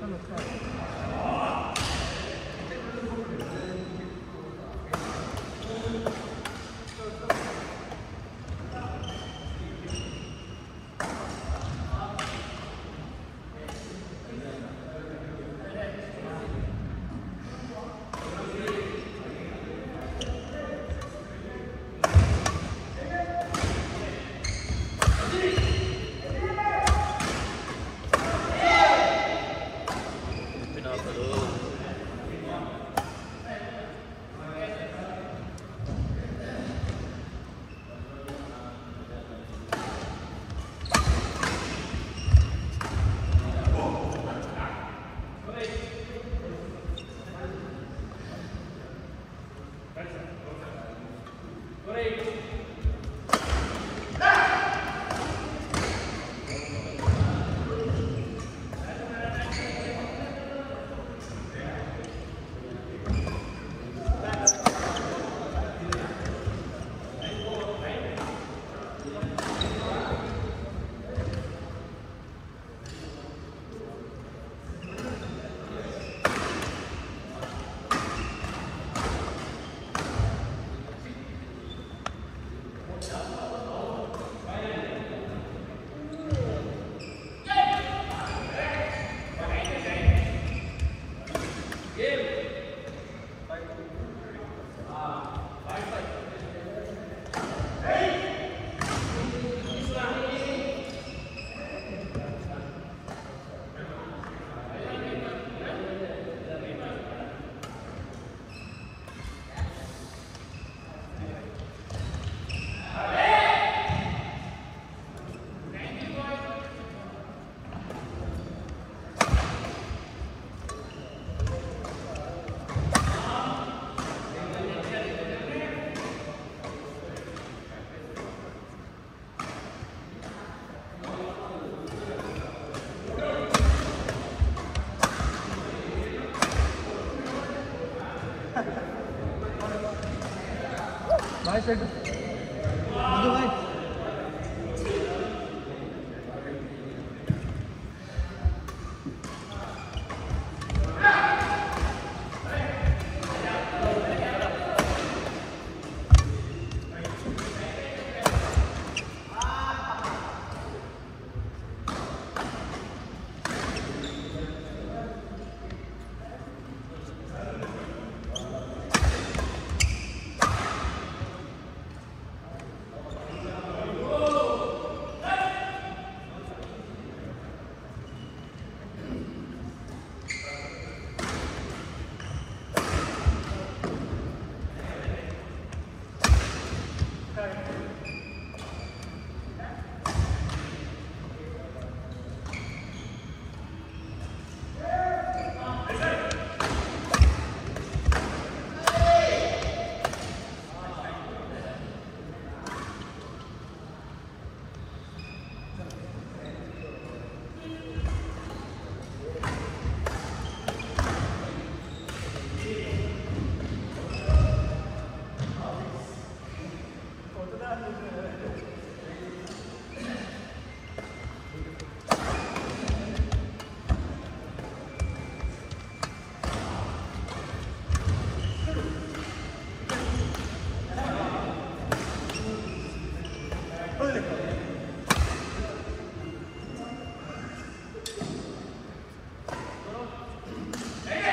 那么快。Bien. said Hey!